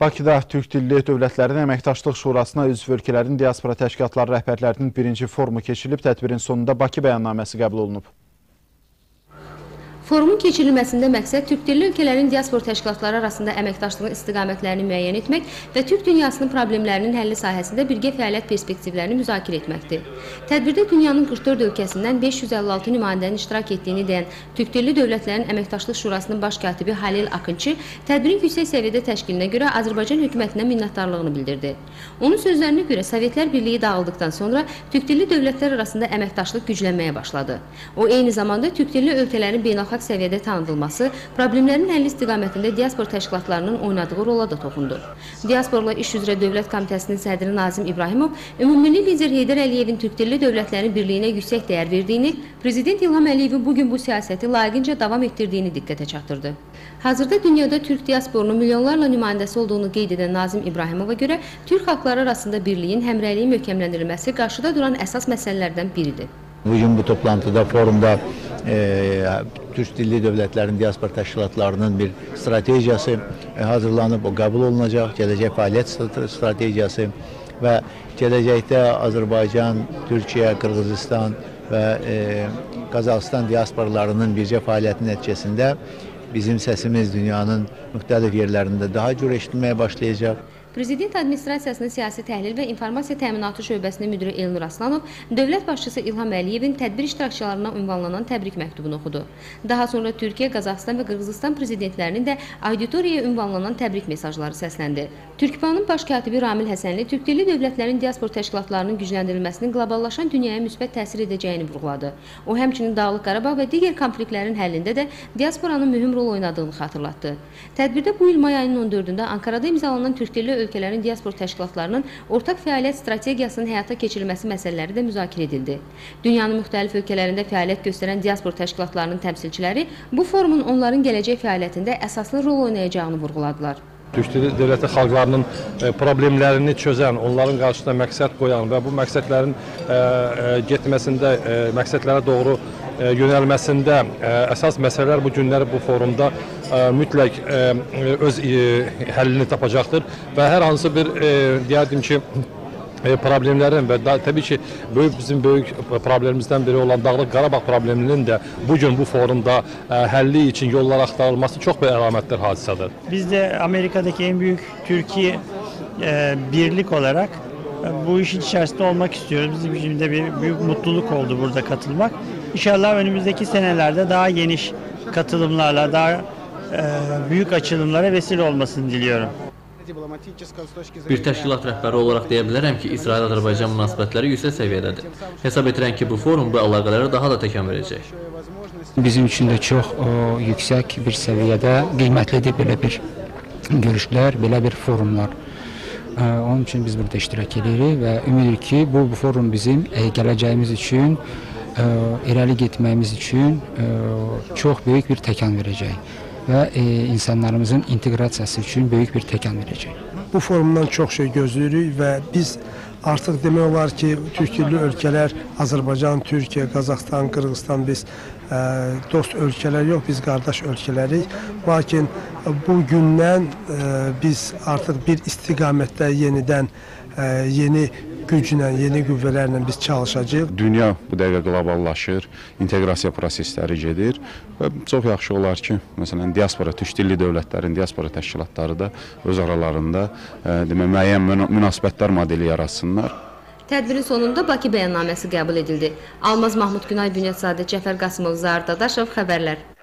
Bakıda Türk Dilli Dövlətlərin Əməkdaşlıq Şurasına üzv ölkələrin diaspora təşkilatları rəhbərlərinin birinci forumu keçirilib, tədbirin sonunda Bakı bəyannaməsi qəbul olunub. Forumun keçirilməsində məqsəd türk dilli ölkələrin diaspor təşkilatları arasında əməkdaşlığın istiqamətlərini müəyyən etmək və türk dünyasının problemlərinin həlli sahəsində birgə fəaliyyət perspektivlərini müzakirə etməkdir. Tədbirdə dünyanın 44 ölkəsindən 556 nümayəndənin iştirak etdiyini deyən Türk dilli dövlətlərin əməkdaşlıq şurasının baş katibi Halil Akınçı tədbirin yüksək səviyyədə təşkilinə görə Azərbaycan hökumətinə minnətdarlığını bildirdi. Onun sözlərinə görə Sovetlər Birliyi dağıldıqdan sonra türk dilli dövlətlər arasında əməkdaşlıq güclənməyə başladı. O eyni zamanda türk dilli ölkələrin beynəlxalq beynəlxalq səviyyədə tanıdılması, problemlərin həlli istiqamətində diaspor təşkilatlarının oynadığı rola da toxundu. Diasporla İş üzrə Dövlət Komitəsinin sədri Nazim İbrahimov ümummilli lider Heydər Əliyevin türk dilli dövlətlərin birliyinə yüksək dəyər verdiyini, Prezident İlham Əliyevin bugün bu siyasəti layiqincə davam etdirdiyini diqqətə çatdırdı. Hazırda dünyada türk diasporunun milyonlarla nümayəndəsi olduğunu qeyd edən Nazim İbrahimova görə türk xalqları arasında birliyin, həmrəyliyin möhkəmləndirilməsi qarşıda duran əsas məsələlərdən biridir. Bugün bu toplantıda, forumda Türk dilli dövlətlərin diaspor təşkilatlarının bir stratejiyası e, hazırlanıb, o qəbul olunacaq, gələcək fəaliyyət stratejiyası və gələcəkdə Azərbaycan, Türkiyə, Qırğızistan və e, Qazaxıstan diasporlarının bircə fəaliyyəti nəticəsində bizim səsimiz dünyanın müxtəlif yerlərində daha cür eşitməyə başlayacaq. Prezident Administrasiyasının Siyasi Təhlil və İnformasiya Təminatı şöbəsinin müdiri Elnur Aslanov dövlət başçısı İlham Əliyevin tədbir iştirakçılarına ünvanlanan təbrik məktubunu oxudu. Daha sonra Türkiyə, Qazaxıstan və Qırğızistan prezidentlərinin də auditoriyaya ünvanlanan təbrik mesajları səsləndi. Türkbanın baş katibi Ramil Həsənli türk dilli dövlətlərin diaspor təşkilatlarının gücləndirilməsinin qloballaşan dünyaya müsbət təsir edəcəyini vurğuladı. O həmçinin Dağlıq Qarabağ və digər konfliktlərin həllində də diasporanın mühüm rol oynadığını xatırlatdı. Tədbirdə bu il may ayının 14-də Ankarada imzalanan türk dilli ölkələrin diaspor təşkilatlarının ortaq fəaliyyət strategiyasının həyata keçirilməsi məsələləri də müzakirə edildi. Dünyanın müxtəlif ölkələrində fəaliyyət göstərən diaspor təşkilatlarının təmsilçiləri bu forumun onların gələcək fəaliyyətində əsaslı rol oynayacağını vurğuladılar. Türk dövləti xalqlarının e, problemlərini çözən, onların qarşısına məqsəd qoyan və bu məqsədlərin e, e, getməsində, məqsədlərə doğru yönəlməsində əsas məsələlər bu günləri bu forumda mütləq öz həllini tapacaqdır və hər hansı bir deyərdim ki, problemlərin və da, təbii ki, böyük bizim böyük problemimizdən biri olan Dağlıq Qarabağ probleminin də bu gün bu forumda həlli üçün yollar axtarılması çox bir əlamətli hadisədir. Biz de Amerika'daki en büyük Türkiye e, birlik olarak e, bu işin içerisinde olmak istiyoruz. Bizim için de bir büyük mutluluk oldu burada katılmak. İnşallah önümüzdeki senelerde daha geniş katılımlarla, daha e, büyük açılımlara vesile olmasını diliyorum. Bir təşkilat rəhbəri olaraq deyə bilərəm ki, İsrail-Azərbaycan münasibətləri yüksək səviyyədədir. Hesab edirəm ki, bu forum bu əlaqələrə daha da təkan verəcək. Bizim üçün də çox o, yüksək bir səviyyədə qiymətlidir belə bir görüşlər, belə bir forumlar. Ə, Onun üçün biz burada iştirak edirik və ümidik ki, bu, bu forum bizim ə, gələcəyimiz üçün, ə, irəli getməyimiz üçün ə, çox böyük bir təkan verəcək və ə, insanlarımızın inteqrasiyası üçün böyük bir təkan verəcək. Bu forumdan çox şey gözləyirik və biz artıq demək olar ki, türkdilli ölkələr Azərbaycan, Türkiyə, Qazaxstan, Qırğızstan biz ə, dost ölkələr yox, biz qardaş ölkələrik. Lakin bu gündən ə, biz artıq bir istiqamətdə yenidən ə, yeni güclə, yeni qüvvələrlə biz çalışacağıq. Dünya bu dəqiqə qloballaşır, inteqrasiya prosesləri gedir və çox yaxşı olar ki, məsələn, diaspora türk dilli dövlətlərin diaspora təşkilatları da öz aralarında ə, demək müəyyən münasibətlər modeli yaratsınlar. Tədbirin sonunda Bakı bəyannaməsi qəbul edildi. Almaz Mahmud Günay Bünyadzadə, Cəfər Qasımov, Zahir Dadaşov xəbərlər.